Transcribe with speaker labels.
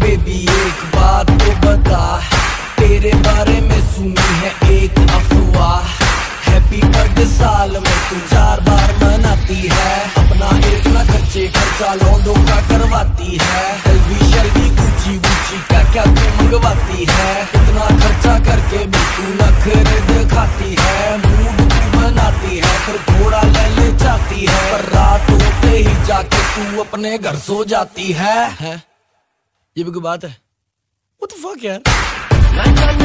Speaker 1: Baby एक बात तो बता। तेरे बारे में सुनी है एक अफवाह। हैप्पी बर्थडे साल में तू चार बार मनाती है। अपना एक ना खर्चे खर्चा लौंडो का करवाती है। एलवी शलवी गुची गुची का क्या तू मंगवाती है। इतना खर्चा करके भी तू नखरे दिखाती है। मूड तू बनाती है फिर थोड़ा ले ले जाती है। पर रात होते ही जाके तू अपने घर सो जाती है, है? ये भी कोई बात है What the fuck यार